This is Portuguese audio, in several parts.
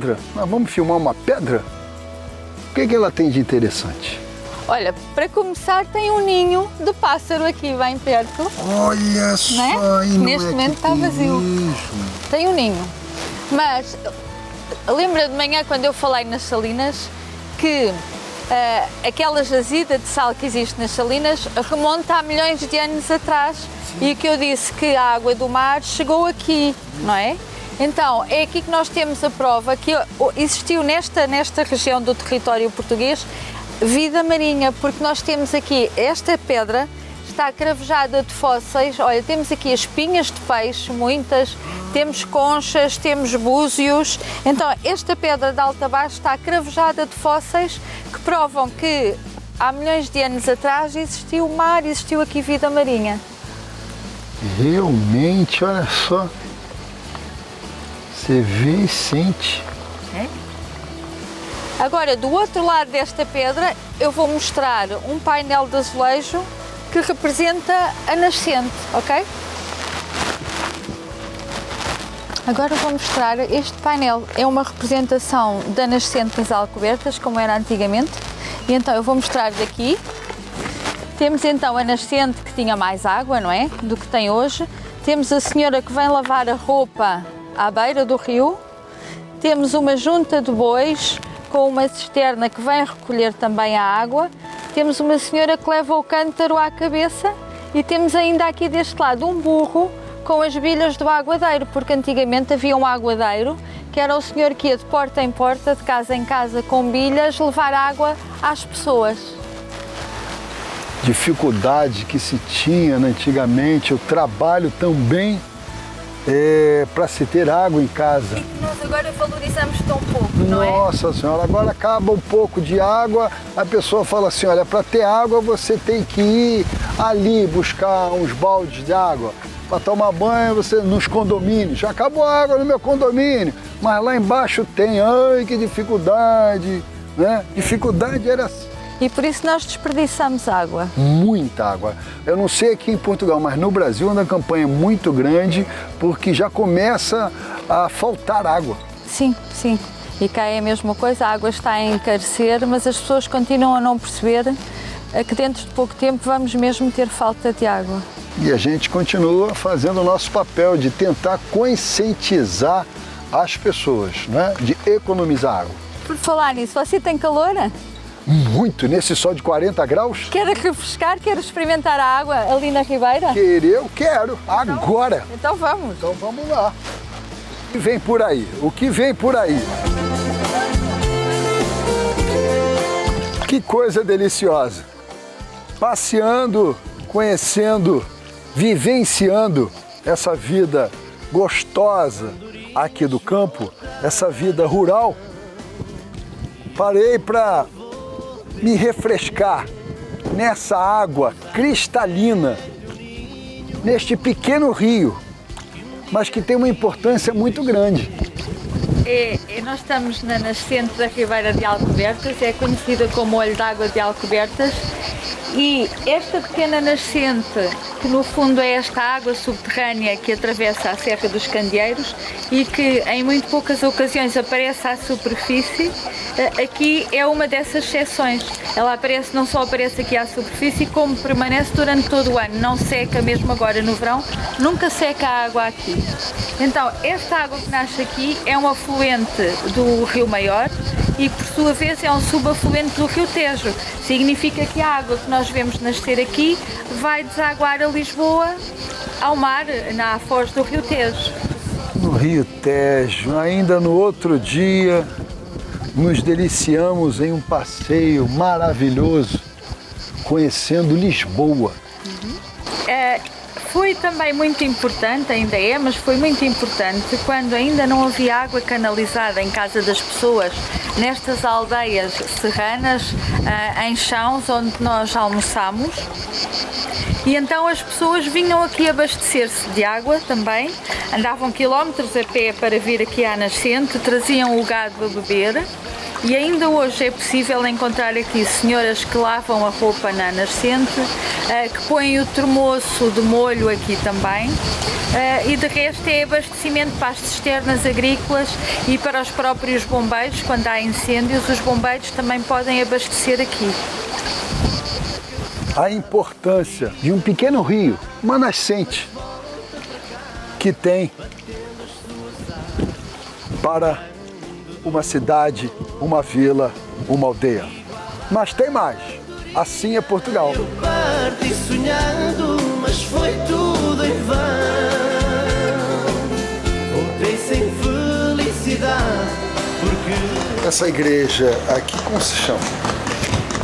pedra? Nós vamos filmar uma pedra? O que, que ela tem de interessante? Olha, para começar tem um ninho de pássaro aqui bem perto. Olha só, Né? e não Neste é momento está vazio. isso. Tem um ninho. Mas lembra de manhã quando eu falei nas salinas que ah, aquela jazida de sal que existe nas salinas remonta a milhões de anos atrás e que eu disse que a água do mar chegou aqui, não é? Então, é aqui que nós temos a prova que existiu nesta, nesta região do território português vida marinha, porque nós temos aqui esta pedra está cravejada de fósseis. Olha, temos aqui as espinhas de peixe, muitas, temos conchas, temos búzios. Então, esta pedra de alta a baixo está cravejada de fósseis que provam que há milhões de anos atrás existiu mar, existiu aqui vida marinha. Realmente, olha só. Você vê e sente. Agora, do outro lado desta pedra, eu vou mostrar um painel de azulejo que representa a nascente, ok? Agora vou mostrar este painel. É uma representação da nascente das Alcobertas, como era antigamente. E então eu vou mostrar daqui. Temos então a nascente que tinha mais água, não é? Do que tem hoje. Temos a senhora que vem lavar a roupa à beira do rio. Temos uma junta de bois com uma cisterna que vem recolher também a água. Temos uma senhora que leva o cântaro à cabeça e temos ainda aqui deste lado um burro com as bilhas do aguadeiro, porque antigamente havia um aguadeiro que era o senhor que ia de porta em porta, de casa em casa, com bilhas, levar água às pessoas. Dificuldade que se tinha né, antigamente, o trabalho também é, para se ter água em casa. Nós agora valorizamos tão pouco, Nossa senhora, agora acaba um pouco de água, a pessoa fala assim, olha, para ter água você tem que ir ali buscar uns baldes de água. Para tomar banho, você nos condomínios. Já acabou a água no meu condomínio, mas lá embaixo tem. Ai, que dificuldade, né? Dificuldade era E por isso nós desperdiçamos água. muita água. Eu não sei aqui em Portugal, mas no Brasil é uma campanha muito grande porque já começa a faltar água. Sim, sim. E cá é a mesma coisa, a água está a encarecer, mas as pessoas continuam a não perceber que dentro de pouco tempo vamos mesmo ter falta de água. E a gente continua fazendo o nosso papel de tentar conscientizar as pessoas, né? de economizar água. Por falar nisso, você tem calor? Muito nesse sol de 40 graus. Quer refrescar? Quer experimentar a água ali na Ribeira? Querer, eu quero, agora. Então vamos. Então vamos lá. O que vem por aí? O que vem por aí? Que coisa deliciosa. Passeando, conhecendo, vivenciando essa vida gostosa aqui do campo, essa vida rural. Parei para me refrescar nessa água cristalina, neste pequeno rio, mas que tem uma importância muito grande. É, é, nós estamos na nascente da Ribeira de Alcobertas, é conhecida como Olho d'Água de Alcobertas, e esta pequena nascente, que no fundo é esta água subterrânea que atravessa a Serra dos Candeeiros e que em muito poucas ocasiões aparece à superfície, aqui é uma dessas exceções. Ela aparece, não só aparece aqui à superfície, como permanece durante todo o ano, não seca mesmo agora no verão, nunca seca a água aqui. Então, esta água que nasce aqui é um afluente do Rio Maior e, por sua vez, é um subafluente do Rio Tejo. Significa que a água que nós vemos nascer aqui vai desaguar a Lisboa ao mar, na foz do Rio Tejo. No Rio Tejo, ainda no outro dia, nos deliciamos em um passeio maravilhoso, conhecendo Lisboa. É, foi também muito importante, ainda é, mas foi muito importante quando ainda não havia água canalizada em casa das pessoas, nestas aldeias serranas, ah, em chãos onde nós almoçamos. E então as pessoas vinham aqui abastecer-se de água também, andavam quilómetros a pé para vir aqui à nascente, traziam o gado a beber E ainda hoje é possível encontrar aqui senhoras que lavam a roupa na nascente, eh, que põem o termoço de molho aqui também. Eh, e de resto é abastecimento para as cisternas agrícolas e para os próprios bombeiros, quando há incêndios, os bombeiros também podem abastecer aqui. A importância de um pequeno rio, uma nascente, que tem para uma cidade, uma vila, uma aldeia. Mas tem mais. Assim é Portugal. Eu parti sonhando, mas foi tudo em vão. Voltei sem felicidade, porque Essa igreja aqui, como se chama?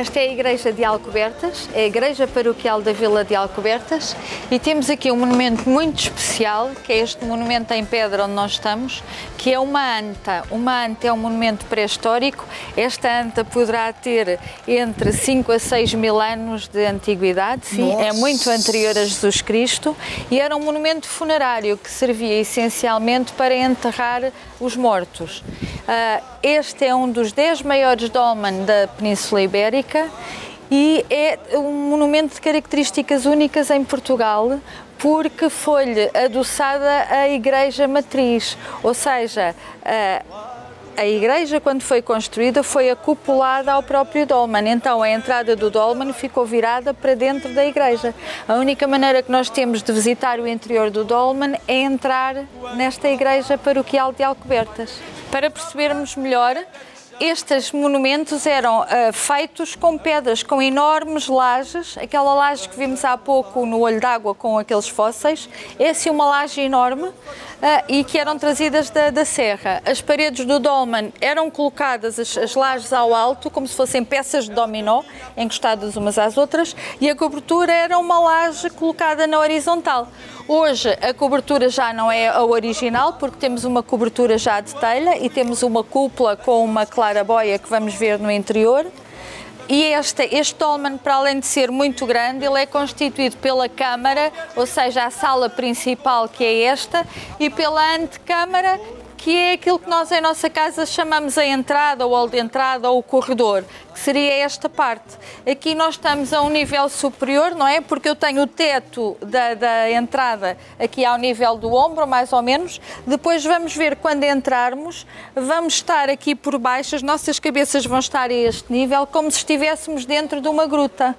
Esta é a Igreja de Alcobertas, é a Igreja Paroquial da Vila de Alcobertas e temos aqui um monumento muito especial, que é este monumento em pedra onde nós estamos, que é uma anta. Uma anta é um monumento pré-histórico. Esta anta poderá ter entre 5 a 6 mil anos de antiguidade, sim, é Nossa. muito anterior a Jesus Cristo e era um monumento funerário que servia essencialmente para enterrar os mortos. Ah, este é um dos 10 maiores dolmen da Península Ibérica e é um monumento de características únicas em Portugal porque foi-lhe adoçada a Igreja Matriz, ou seja, ah, a igreja, quando foi construída, foi acoplada ao próprio dolmen. Então, a entrada do dolmen ficou virada para dentro da igreja. A única maneira que nós temos de visitar o interior do dolmen é entrar nesta igreja paroquial de Alcobertas. Para percebermos melhor, estes monumentos eram ah, feitos com pedras, com enormes lajes, aquela laje que vimos há pouco no olho d'água com aqueles fósseis, é assim uma laje enorme ah, e que eram trazidas da, da serra. As paredes do dolmen eram colocadas, as, as lajes ao alto, como se fossem peças de dominó, encostadas umas às outras, e a cobertura era uma laje colocada na horizontal. Hoje a cobertura já não é a original, porque temos uma cobertura já de telha e temos uma cúpula com uma clarabóia que vamos ver no interior. E este, este para além de ser muito grande, ele é constituído pela câmara, ou seja, a sala principal que é esta, e pela antecâmara, que é aquilo que nós em nossa casa chamamos a entrada, ou hall de entrada, ou o corredor, que seria esta parte. Aqui nós estamos a um nível superior, não é? Porque eu tenho o teto da, da entrada aqui ao nível do ombro, mais ou menos. Depois vamos ver quando entrarmos, vamos estar aqui por baixo, as nossas cabeças vão estar a este nível, como se estivéssemos dentro de uma gruta.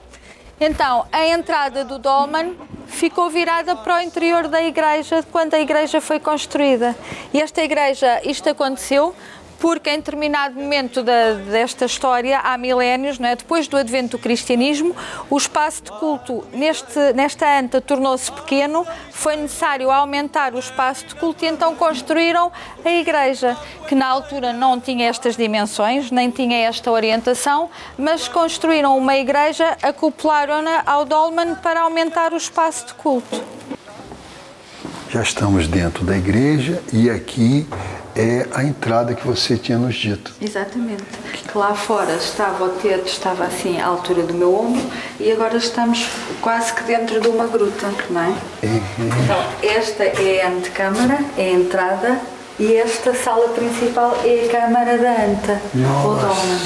Então, a entrada do dolmen ficou virada para o interior da igreja quando a igreja foi construída. E esta igreja, isto aconteceu porque em determinado momento da- desta história, há milénios, não é? depois do advento do cristianismo, o espaço de culto neste, nesta anta tornou-se pequeno, foi necessário aumentar o espaço de culto e então construíram a igreja, que na altura não tinha estas dimensões, nem tinha esta orientação, mas construíram uma igreja, acoplaram-na ao dolmen para aumentar o espaço de culto. Já estamos dentro da igreja e aqui é a entrada que você tinha nos dito. Exatamente. Lá fora estava o teto, estava assim à altura do meu ombro e agora estamos quase que dentro de uma gruta, não é? Então, esta é a antecâmara, é a entrada e esta sala principal é a câmara da anta, ou dolmen.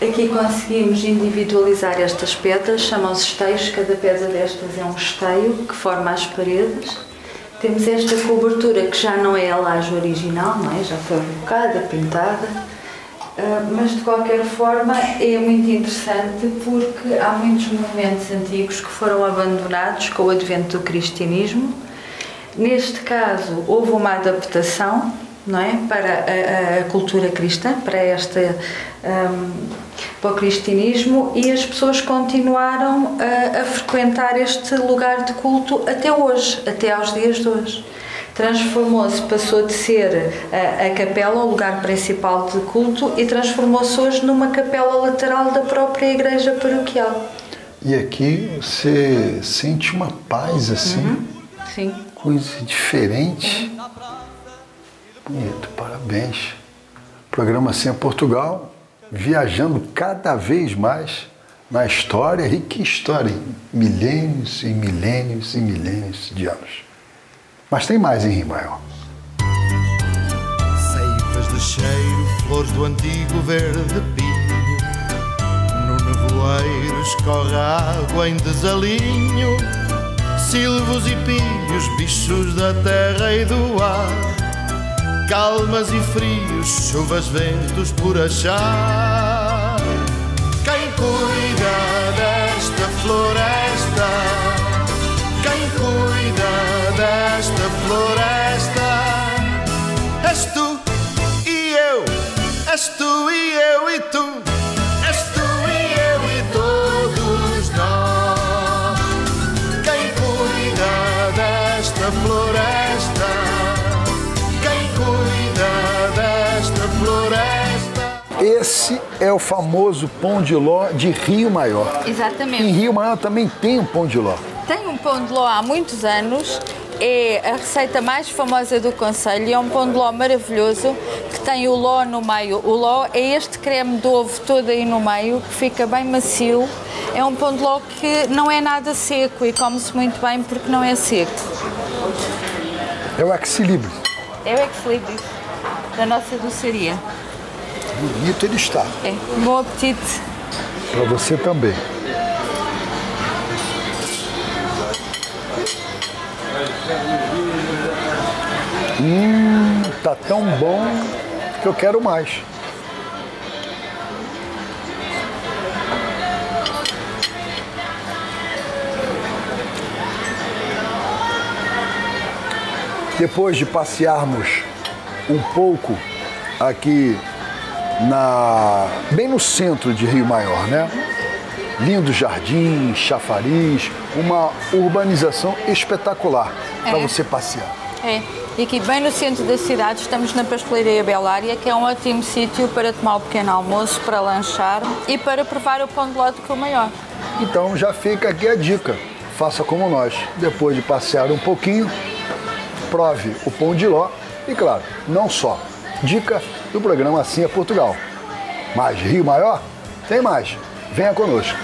Aqui conseguimos individualizar estas pedras, chamam-se esteios, cada pedra destas é um esteio que forma as paredes. Temos esta cobertura que já não é a laje original, não é? já foi rebocada, pintada, Ah, mas de qualquer forma é muito interessante porque há muitos monumentos antigos que foram abandonados com o advento do cristianismo. Neste caso, houve uma adaptação não é? para a, a cultura cristã, para, esta, hum, para o cristianismo, e as pessoas continuaram a, a frequentar este lugar de culto até hoje, até aos dias de hoje. Transformou-se, passou de ser a, a capela, o lugar principal de culto, e transformou-se hoje numa capela lateral da própria igreja paroquial. E aqui você sente uma paz assim, Sim. coisa diferente. Bonito, parabéns. Programa Sem Portugal, viajando cada vez mais na história, e que história, hein? milênios e milênios e milênios de anos. Mas tem mais em Rimael. ceifas de cheiro flores do antigo verde pinho. No nevoeiro escorre água em desalinho, silvos e pinhos, bichos da terra e do ar. Calmas e frios, chuvas, ventos por achar. Quem cuida desta floresta? Quem cuida desta floresta? És tu e eu, és tu e eu e tu, Esse é o famoso pão de ló de Rio Maior. Em Exatamente. Rio Maior também tem um pão de ló. Tem um pão de ló há muitos anos. É a receita mais famosa do Conselho é um pão de ló maravilhoso que tem o ló no meio. O ló é este creme de ovo todo aí no meio que fica bem macio. É um pão de ló que não é nada seco e come-se muito bem porque não é seco. É o equilíbrio. É o ex-libris da nossa doçaria. Bonito ele está. É. Bom apetite. Para você também. Hum, tá tão bom que eu quero mais. Depois de passearmos um pouco aqui na bem no centro de Rio Maior, né? Lindos jardins, chafariz, uma urbanização espetacular para É. você passear. É. E aqui bem no centro da cidade estamos na Pastelaria Belária, que é um ótimo sítio para tomar o pequeno almoço, para lanchar e para provar o pão de ló do que o maior. Então já fica aqui a dica. Faça como nós. Depois de passear um pouquinho, prove o pão de ló e, claro, não só. Dica do programa Assim é Portugal. Mas Rio Maior tem mais. Venha conosco.